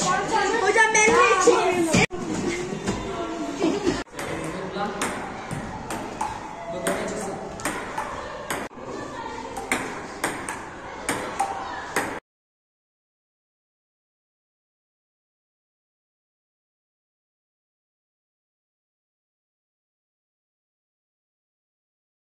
সঞ্চালন